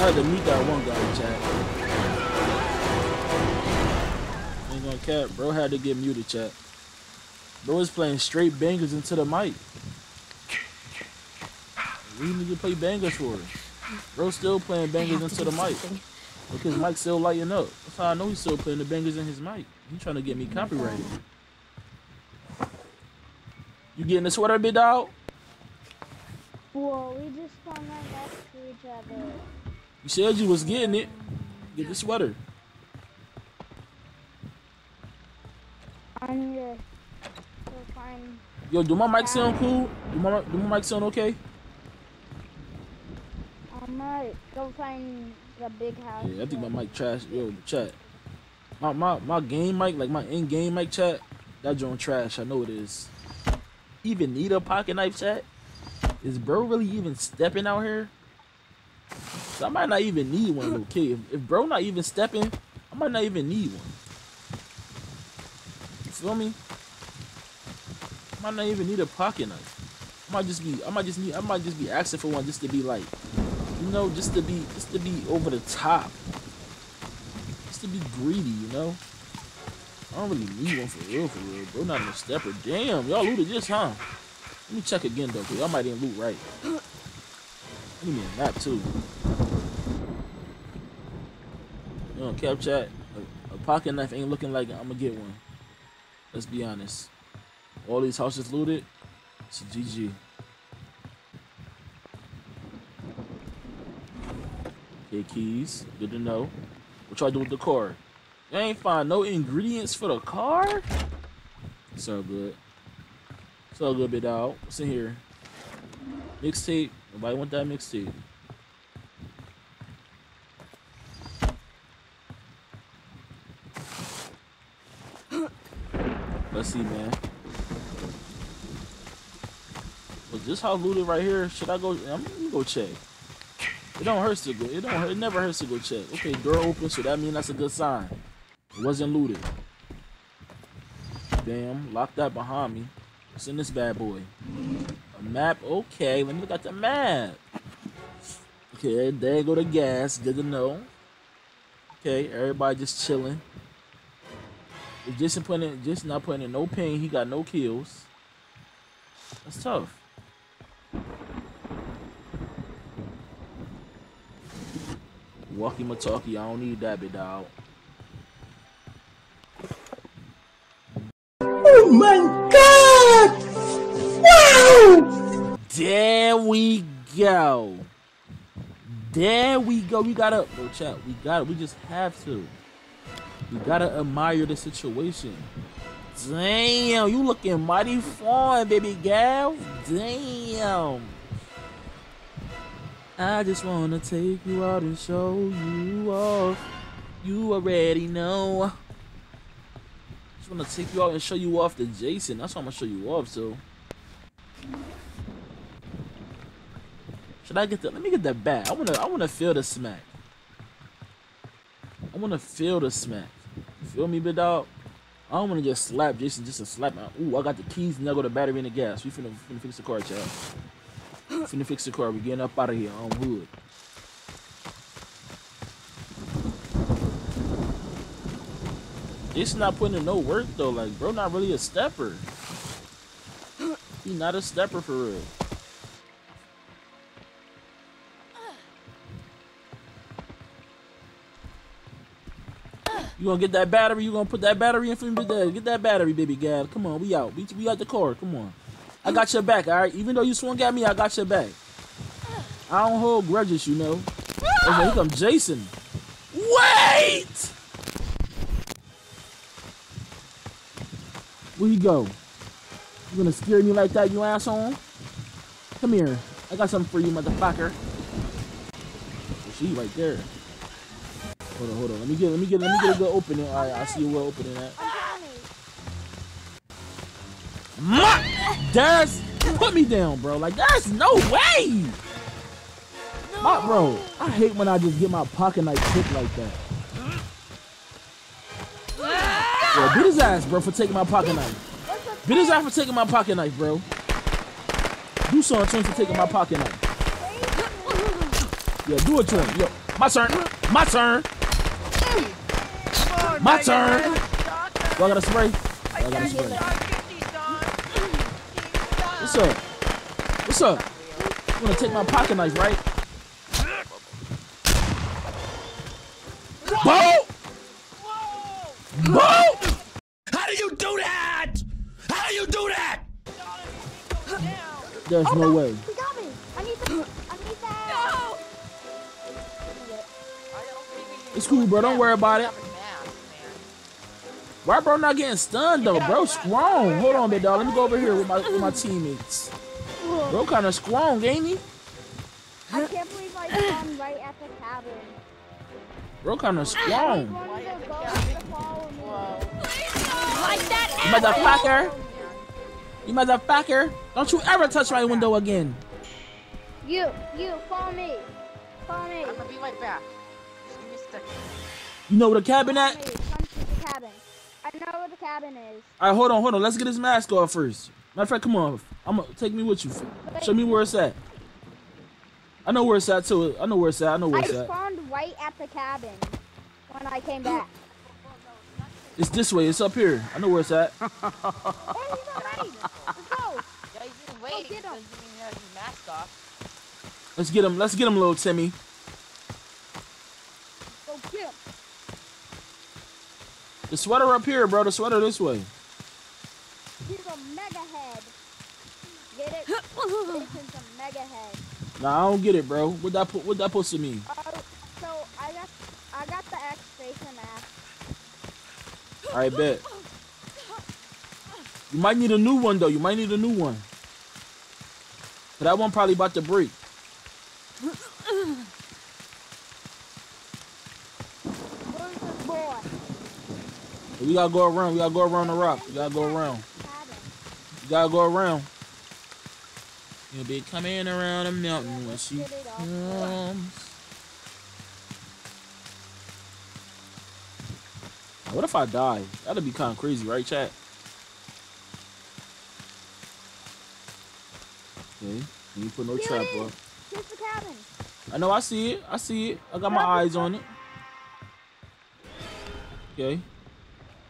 had to meet that one guy, chat. Ain't gonna cap, bro had to get muted, chat. Bro was playing straight bangers into the mic. We need to play bangers for it. Bro still playing bangers into the mic. Look, his mic still lighting up. That's how I know he's still playing the bangers in his mic. He trying to get me copyrighted. You getting the sweater, big dog? Well, we just found right next to each other. You said you was getting it. Get the sweater. I'm just go find. Yo, do my mic sound cool? Do my do my mic sound okay? I might go find the big house. Yeah, I think my mic trash. Yo, chat. My my my game mic, like my in game mic chat, that joint trash. I know it is. Even need a pocket knife chat? Is bro really even stepping out here? So I might not even need one, okay? If, if bro not even stepping, I might not even need one. You feel me? I might not even need a pocket knife. I might just be, I might just need, I might just be asking for one just to be like, you know, just to be, just to be over the top, just to be greedy, you know. I don't really need one for real, for real, bro. Not a stepper. Damn, y'all looted this, huh? Let me check again though, cause y'all might even loot right. Give me a map too. Know, cap chat. A, a pocket knife ain't looking like I'm gonna get one. Let's be honest. All these houses looted. It's a GG. Okay, keys. Good to know. What y'all do with the car? You ain't find no ingredients for the car? All good. All good, bit out. What's in here? Mixtape. Nobody want that mixtape. Let's see, man. Was this house looted right here? Should I go? I'm gonna go check. It don't hurt to go. It don't. It never hurts to go check. Okay, door open, so that means that's a good sign. It wasn't looted. Damn, lock that behind me. What's in this bad boy? A map. Okay, let me look at the map. Okay, there go the gas. Good to know. Okay, everybody just chilling. Putting in, Jason not putting in no pain, he got no kills. That's tough. Walkie talkie, I don't need that big dog. Oh my god! Wow! There we go. There we go. We gotta, bro, chat. We got it. We just have to. We gotta admire the situation. Damn, you looking mighty fine, baby gal. Damn. I just wanna take you out and show you off. You already know. Just wanna take you out and show you off to Jason. That's what I'm gonna show you off so. Should I get the? Let me get that back. I wanna. I wanna feel the smack. I wanna feel the smack. You feel me, big dog? I don't wanna just slap Jason just to slap him. Ooh, I got the keys and I got the battery and the gas. We finna, finna fix the car, child. Finna fix the car. We getting up out of here on wood. Jason not putting in no work though. Like, bro, not really a stepper. He not a stepper for real. You gonna get that battery? You gonna put that battery in for me? Get that battery, baby gal. Come on, we out. We, we out the car. Come on. I got your back, all right? Even though you swung at me, I got your back. I don't hold grudges, you know. Okay, here come Jason. Wait! Where you go? You gonna scare me like that, you asshole? Come here. I got something for you, motherfucker. Oh, she right there. Hold on, hold on. Let me get, let me get, let me get a good opening. All right, I see a well opening at. Ma- There's put me down, bro. Like there's no way. My, bro, I hate when I just get my pocket knife kicked like that. Yo, beat his ass, bro, for taking my pocket knife. Beat his ass for taking my pocket knife, bro. Do something to him for taking my pocket knife. Yeah, do it to him. Yo, My turn. My turn. My turn. Do I got a spray? I got a spray. What's up? What's up? You wanna take my pocket knife, right? Bo! Bo! How do you do that? How do you do that? There's no way. He got me. I need the. I need that. It's cool, bro. Don't worry about it. Why bro not getting stunned though? Bro strong. Hold on, big dog. Let me go over here with my with my teammates. Bro kind of strong, ain't he? I can't believe I spawned right at the cabin. Bro kind of He's strong. one of the ghosts to follow me. You motherfucker. You motherfucker. Don't you ever touch my window again. You, you, follow me. Follow me. I'm gonna be right back. Just give me a second. You know where the cabin at? Come to the cabin. I know where the cabin is. Alright, hold on, hold on. Let's get his mask off first. Matter of fact, come on. I'm gonna take me with you. Show me where it's at. I know where it's at too. I know where it's at. I know where I it's at. I spawned right at the cabin when I came back. It's this way. It's up here. I know where it's at. He's already. Let's go. Yeah, he's been waiting. get him. Doesn't even have his mask off. Let's get him. Let's get him, little Timmy. Go get him. The sweater up here, bro. The sweater this way. He's a mega head. Get it? Jason's a mega head. Nah, I don't get it, bro. What that po- what that supposed to mean? Oh, so I got I got the X Jason mask. All right, bet. You might need a new one though. You might need a new one. But that one probably about to break. Where's this boy? We gotta go around. We gotta go around the rock. We gotta go around. You gotta go around. You'll be coming around the mountain when she Get it off. comes. What if I die? That'd be kind of crazy, right, chat? Okay. You put no Here trap up. Here's the cabin. I know. I see it. I see it. I got my eyes on it. Okay.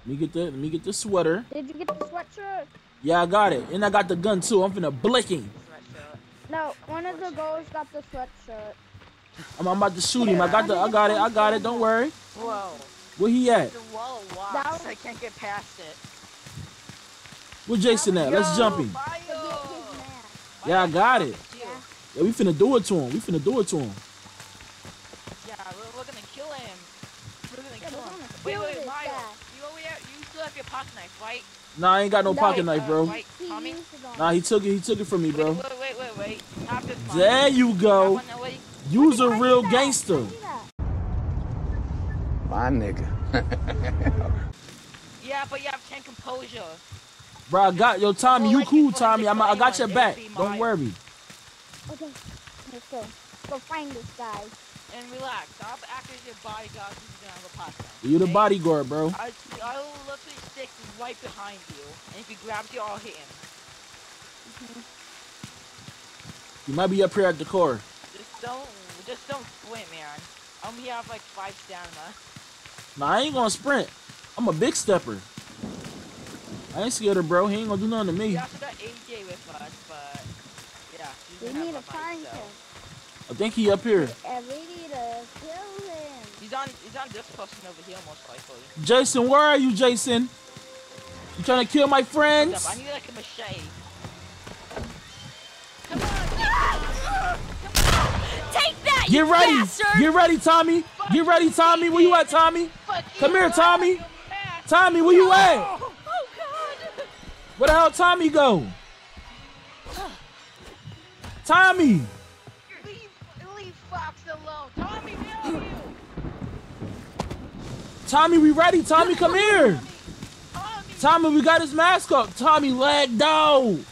Let me get the. Let me get the sweater. Did you get the sweatshirt? Yeah, I got it. And I got the gun too. I'm finna blicking. Sweatshirt. No, one of the girls got the sweatshirt. I'm, I'm about to shoot him. I got the. I got it. I got it. Don't worry. Whoa. Where he at? The wall of That rocks. was- I can't get past it. Where Jason at? Let's jump him. To get his mask. Yeah, I got it. Yeah, Yeah, we finna do it to him. We finna do it to him. yeah we're, we're gonna kill him. We're gonna Yeah, kill we're him. gonna Wait, kill wait, this Mario. guy. You, only have, you still have your pocket knife, right? Nah, I ain't got no No. pocket uh, knife, bro. Right, He Tommy? used it on Nah, he took it. He took it from me, bro. Wait, wait, wait, wait. Tap. There you go. on that way. You's a I real gangster. I see that. My nigga. Yeah, but you have 10 composure. Bro, I got yo, Tommy. Well, You like cool, Tommy. I'm, I got your back. Don't worry. Okay, let's go. Go find this guy. And relax. I'll act as your bodyguard who's gonna have a pocket knife. You the bodyguard, bro. I, I will literally stick right behind you, and if he grabs you, I'll hit him. You might be up here at the core. Just don't, just don't sprint, man. I only have like five stamina. Nah, I ain't gonna sprint. I'm a big stepper. I ain't scared of bro. He ain't gonna do nothing to me. We also got AJ with us, but yeah, she's We gonna need have to a fight, find so. him. I think he up here. And we need to kill him. He's on, he's on this person over here, most likely. Jason, where are you, Jason? You trying to kill my Hold friends? up, I need like a machete. Ah! Come on! Take that, Get you ready. bastard! Get ready, Tommy. Get ready, Tommy. Where you at, Tommy? Fuck Come you, here, Tommy. Tommy, where you at? Oh, oh God! Where the hell Tommy go? Tommy. Tommy, we ready. Tommy, come here. Tommy! We got his mask up. Tommy, leg down.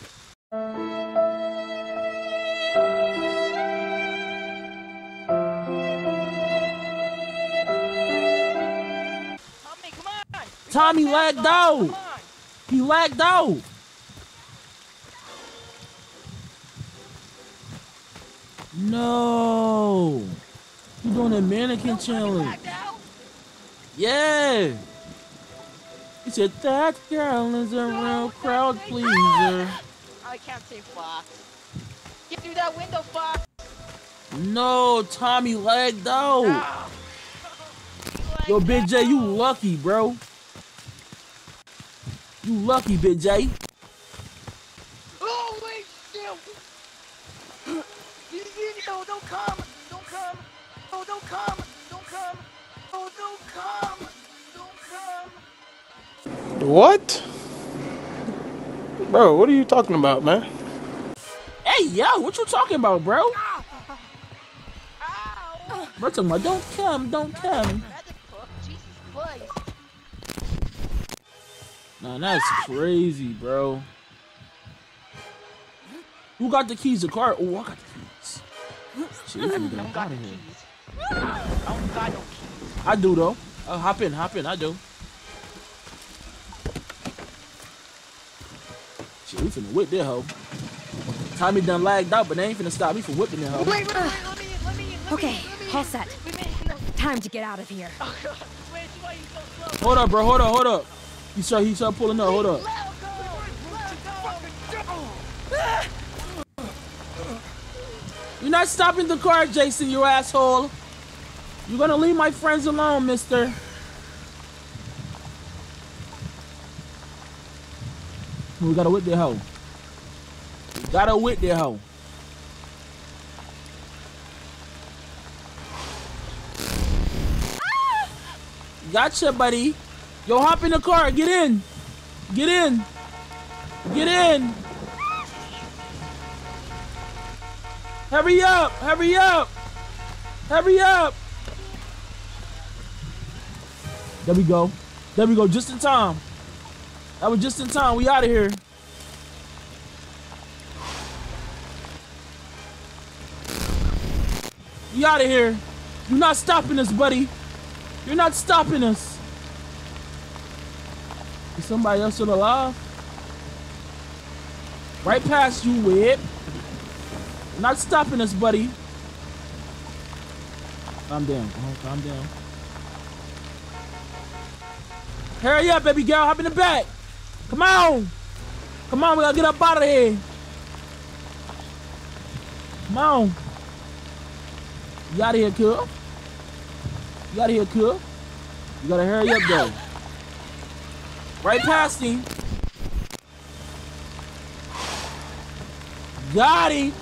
Tommy, come on! Tommy lagged out. He lagged out. No. She doing a mannequin challenge. Yeah. He said that girl is a real crowd pleaser. I can't say Fox. Get through that window, Fox. No, Tommy lagged out. Ah. Yo, Big J, you lucky, bro. You lucky, Big J. Oh still. You no, don't come, don't come. Oh, don't come, don't come. Don't come, don't come. What? Bro, what are you talking about, man? Hey, yo, what you talking about, bro? Ow! Bro, talking about don't come, don't come. Magic book, Jesus Christ. Nah, that's crazy, bro. Who got the keys to the car? Oh, I got the keys. Shit, we finna I don't get got out the of here. keys. I don't got no keys. I do though. Uh, hop in, hop in. I do. Shit, we finna whip that hoe. Tommy done lagged out, but they ain't finna stop me from whipping that hoe. Wait, wait, wait, let me in, let me in, let Okay, me in, all set. Time to get out of here. Oh, God. Wait, why you so slow? Hold up, bro. Hold up, hold up. He start, he start pulling up. Hold up. Let go, let go. You're not stopping the car, Jason, you asshole. You're gonna leave my friends alone, mister. We gotta whip that hoe. We gotta whip that hoe. Gotcha, buddy. Yo, hop in the car. Get in. Get in. Get in. Hurry up! Hurry up! Hurry up! There we go. There we go. Just in time. That was just in time. We out of here. We out of here. You're not stopping us, buddy. You're not stopping us. Is somebody else still alive? Right past you, Whip. You're not stopping us, buddy. Calm down. Calm down. Hurry up, baby girl. Hop in the back. Come on. Come on, we gotta get up out of here. Come on. You out of here, cool. You out of here, cool. You gotta hurry up, though. Right past him. Got him.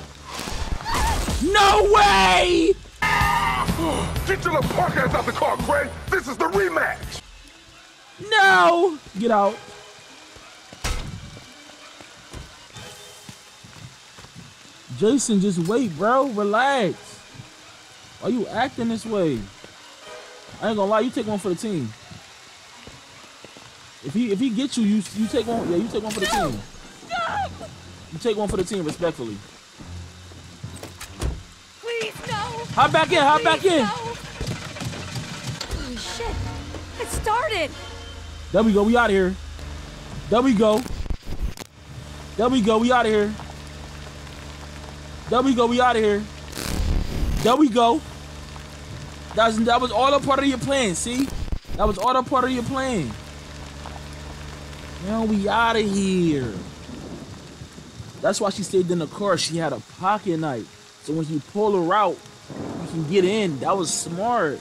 No way! Get your little punk ass out the car, Craig. This is the rematch. No! Get out. Jason, just wait, bro. Relax. Why you acting this way? I ain't gonna lie, you take one for the team. If he if he gets you, you you take one. Yeah, you take one for the team. You take one for the team, respectfully. Please, no. Hop back in. Hop back in. no. Holy shit. It started. There we go. We out of here. There we go. There we go. We out of here. There we go. We out of here. There we go. That was, that was all a part of your plan. See? That was all a part of your plan. Now we out of here. That's why she stayed in the car. She had a pocket knife. So when you pull her out, you can get in. That was smart.